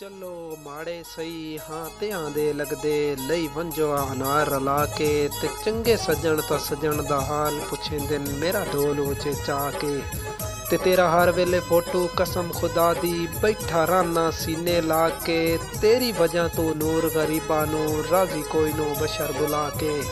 ਚੱਲੋ ਮਾੜੇ ਸਹੀ ਹਾਂ, ਧਿਆਂ ਦੇ ਲੱਗਦੇ ਲਈ ਵੰਜੋ ਅਨਾਰ ਰਲਾ ਕੇ ਤੇ ਚੰਗੇ ਸੱਜਣ ਤਾਂ ਸੱਜਣ ਦਾ ਹਾਲ ਪੁੱਛਿੰਦੇ ਨੇ, ਮੇਰਾ ਢੋਲ ਉਚੇ ਚਾ ਕੇ ਤੇ ਤੇਰਾ ਹਰ ਵੇਲੇ ਫੋਟੋ ਕਸਮ ਖੁਦਾ ਦੀ, ਬੈਠਾ ਰਾਨਾ ਸੀਨੇ ਲਾ ਕੇ, ਤੇਰੀ ਵਜ੍ਹਾ ਤੋਂ ਨੂਰ ਗਰੀਬਾਂ ਨੂੰ, ਰਾਜ਼ੀ ਕੋਈ ਨੂੰ ਬਸ਼ਰ ਬੁਲਾ ਕੇ।